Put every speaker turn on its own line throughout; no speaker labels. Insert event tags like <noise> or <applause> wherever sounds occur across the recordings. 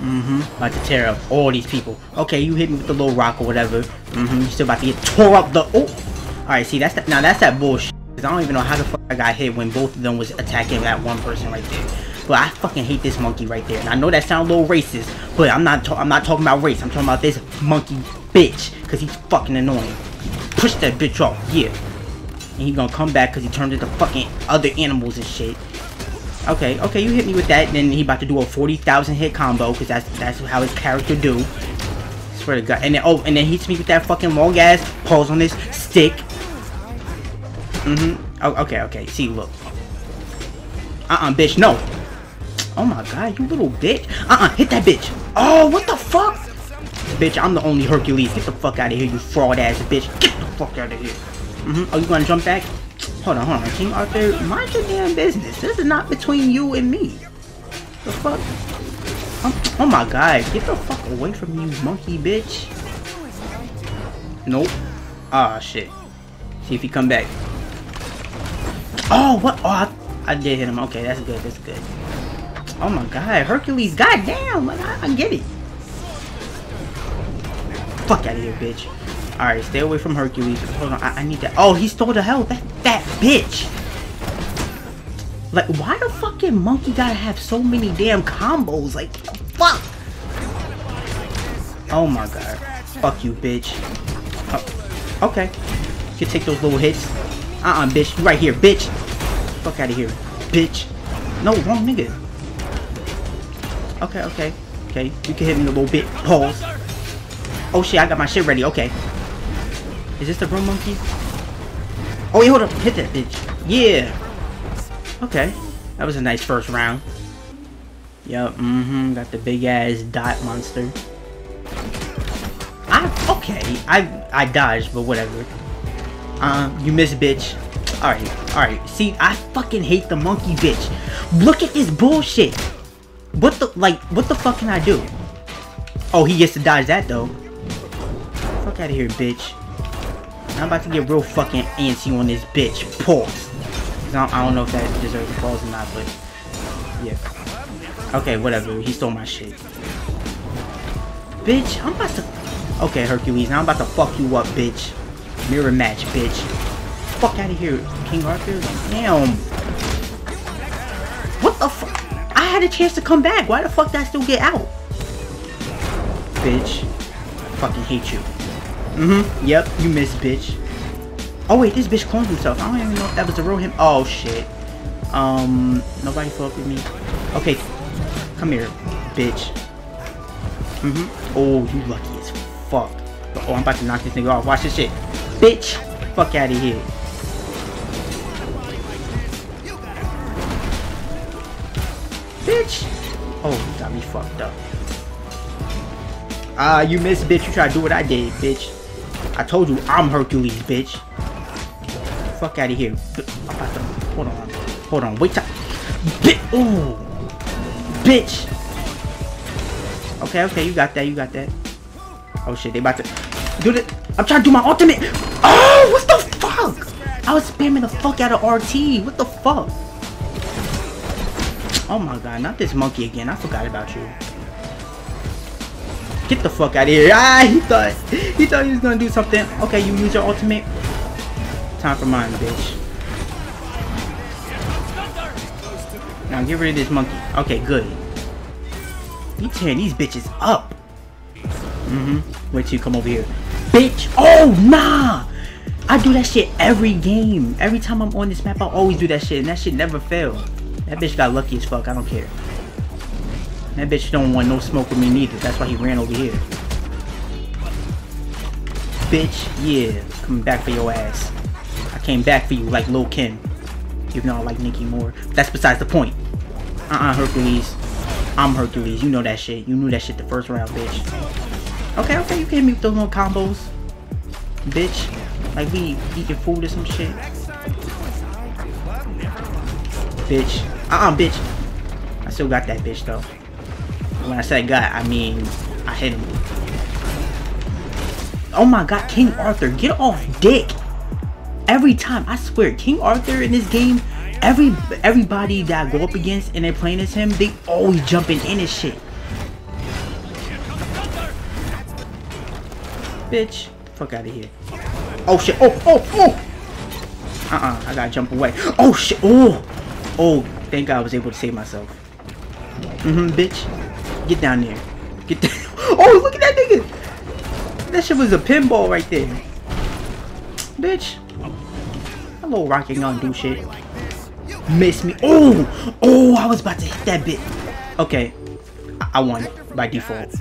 Mm-hmm. About to tear up all these people. Okay, you hit me with the little rock or whatever. Mm-hmm. You still about to get tore up the... Oh! Alright, see, that's that. Now, that's that bullshit. Cause I don't even know how the fuck I got hit when both of them was attacking that one person right there. But I fucking hate this monkey right there. And I know that sounds a little racist, but I'm not. I'm not talking about race. I'm talking about this monkey bitch, cause he's fucking annoying. Push that bitch off, yeah. And he gonna come back cause he turned into fucking other animals and shit. Okay, okay, you hit me with that. Then he about to do a 40,000 hit combo, cause that's that's how his character do. Swear to God. And then oh, and then he hits me with that fucking long ass pulls on this stick. Mm-hmm. Oh, okay, okay. See, look. Uh-uh, bitch, no. Oh my god, you little bitch. Uh-uh, hit that bitch. Oh, what the fuck? Bitch, I'm the only Hercules. Get the fuck out of here, you fraud ass bitch. Get the fuck out of here. Mm-hmm. Oh, you gonna jump back? Hold on, hold on. King Arthur, mind your damn business. This is not between you and me. The fuck? Oh, oh my god, get the fuck away from me, you monkey bitch. Nope. Ah, shit. See if he come back. Oh, what? Oh, I, I did hit him. Okay, that's good. That's good. Oh my god, Hercules, goddamn, like I, I get it. Fuck out of here, bitch. Alright, stay away from Hercules. Hold on, I, I need that. Oh, he stole the hell. That that bitch. Like, why the fucking monkey gotta have so many damn combos? Like, fuck. Oh my god. Fuck you, bitch. Oh, okay. You can take those little hits. Uh-uh, bitch. You right here, bitch. Fuck out of here, bitch. No, wrong nigga. Okay, okay. Okay, you can hit me a little bit. Pause. Oh shit, I got my shit ready. Okay. Is this the broom monkey? Oh wait, hold up. Hit that bitch. Yeah. Okay. That was a nice first round. Yup, mm-hmm. Got the big ass dot monster. I okay. I I dodged, but whatever. Um, you missed, bitch. Alright, alright. See, I fucking hate the monkey bitch. Look at this bullshit. What the, like, what the fuck can I do? Oh, he gets to dodge that, though. Fuck out of here, bitch. I'm about to get real fucking antsy on this bitch. Pause. I don't, I don't know if that deserves a pause or not, but... Yeah. Okay, whatever. He stole my shit. Bitch, I'm about to... Okay, Hercules, now I'm about to fuck you up, bitch. Mirror match, bitch. Fuck out of here, King Arthur. Damn. What the fuck? I had a chance to come back. Why the fuck did I still get out? Bitch. I fucking hate you. Mm-hmm. Yep, you missed, bitch. Oh, wait, this bitch cloned himself. I don't even know if that was the real him. Oh, shit. Um, nobody fuck with me. Okay, come here, bitch. Mm-hmm. Oh, you lucky as fuck. Oh, I'm about to knock this nigga off. Watch this shit. Bitch, fuck out of here. Bitch. Oh, you got me fucked up. Ah, uh, you missed, bitch. You try to do what I did, bitch. I told you I'm Hercules, bitch. Fuck out of here. About to, hold on. Hold on. Wait till. Ooh. Bitch. Okay, okay. You got that. You got that. Oh, shit. They about to do it. I'm trying to do my ultimate. Oh, what the fuck? I was spamming the fuck out of RT. What the fuck? Oh my god, not this monkey again. I forgot about you. Get the fuck out of here. Ah, he thought he thought he was gonna do something. Okay, you use your ultimate. Time for mine, bitch. Now get rid of this monkey. Okay, good. You tearing these bitches up. Mm-hmm. Wait till you come over here. Bitch! Oh, nah! I do that shit every game. Every time I'm on this map, I always do that shit, and that shit never fails. That bitch got lucky as fuck. I don't care. That bitch don't want no smoke with me neither. That's why he ran over here. Bitch, yeah. Coming back for your ass. I came back for you like Lil Kim. Even though I like Nicki more. That's besides the point. Uh-uh, Hercules. I'm Hercules. You know that shit. You knew that shit the first round, bitch. Okay, okay. You can't me with those little combos. Bitch. Like we eating food or some shit. Bitch. Uh-uh, bitch. I still got that bitch, though when I said got, I mean I hit him. Oh my god, King Arthur, get off dick. Every time, I swear, King Arthur in this game, every everybody that I go up against and they're playing as him, they always jumping in his shit. Bitch, fuck out of here. Oh shit, oh, oh, oh! Uh-uh, I gotta jump away. Oh shit, oh! Oh, thank god I was able to save myself. Mm-hmm, bitch. Get down there. Get down. <laughs> Oh, look at that nigga. That shit was a pinball right there. Bitch. Hello, rocket gonna do shit. Miss me. Oh! Oh, I was about to hit that bit. Okay. I, I won by default. <laughs>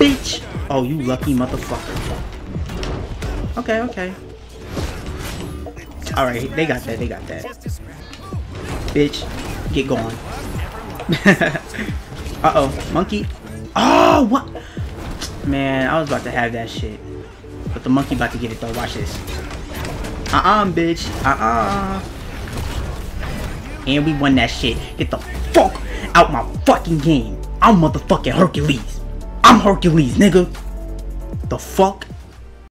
Bitch! Oh, you lucky motherfucker. Okay, okay. Alright, they got that, they got that. Bitch, get going. <laughs> Uh-oh, monkey. Oh, what? Man, I was about to have that shit. But the monkey about to get it though, watch this. Uh-uh, bitch. Uh-uh. And we won that shit. Get the fuck out my fucking game. I'm motherfucking Hercules. I'm Hercules, nigga. The fuck?